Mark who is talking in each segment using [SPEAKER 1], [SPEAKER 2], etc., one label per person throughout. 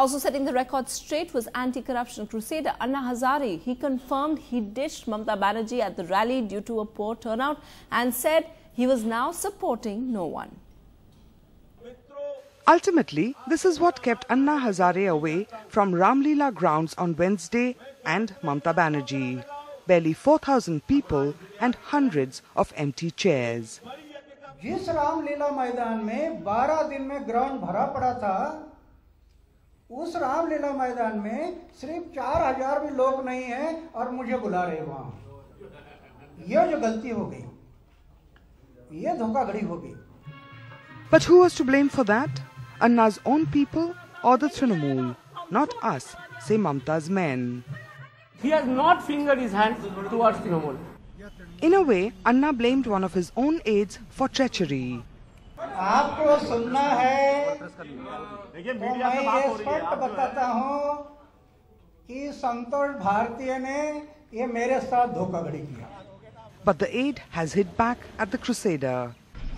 [SPEAKER 1] Also setting the record straight was anti-corruption crusader Anna Hazare. He confirmed he ditched Mamta Banerjee at the rally due to a poor turnout and said he was now supporting no one.
[SPEAKER 2] Ultimately, this is what kept Anna Hazare away from Ramlila grounds on Wednesday and Mamta Banerjee. Barely 4,000 people and hundreds of empty chairs.
[SPEAKER 3] जिस रामलीला मैदान में 12 दिन में ground भरा पड़ा था उस रामलीला मैदान में सिर्फ़ चार हज़ार भी लोग नहीं है और मुझे बुला रहे वहाँ। यह जो गलती हो गई धोखा घड़ी हो गई।
[SPEAKER 2] But who was to blame for that Anna's own people or the Trinamool not us says Mamata's man
[SPEAKER 4] he has not finger his hand towards Trinamool
[SPEAKER 2] in a way Anna blamed one of his own aides for treachery
[SPEAKER 3] आपको सुनना है तो मैं ये स्पष्ट बताता हूँ कि संतोष भारतीय ने ये मेरे साथ धोखाधड़ी किया।
[SPEAKER 2] But the aide has hit back at the crusader.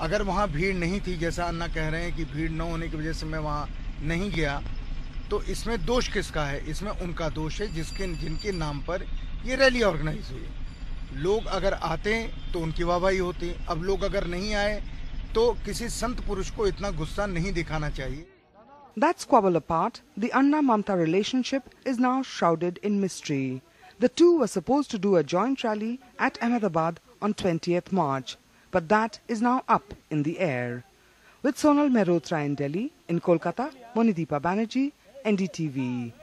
[SPEAKER 5] अगर वहाँ भीड़ नहीं थी जैसा अन्ना कह रहे हैं कि भीड़ न होने की वजह से मैं वहाँ नहीं गया तो इसमें दोष किसका है? इसमें उनका दोष है जिसके जिनके नाम पर ये रैली ऑर्गेनाइज हुई। लोग अगर आते तो उनकी वाहवाही होती। अब लोग अगर नहीं आए तो किसी संत पुरुष को इतना गुस्सा नहीं दिखाना चाहिए
[SPEAKER 2] That squabble apart, the Anna Mamta relationship is now shrouded in mystery. The two were supposed to do a joint rally at Ahmedabad on 20th March, but that is now up in the air. With Sonal Mehrotra in Delhi, in Kolkata, Monideepa Banerjee, NDTV.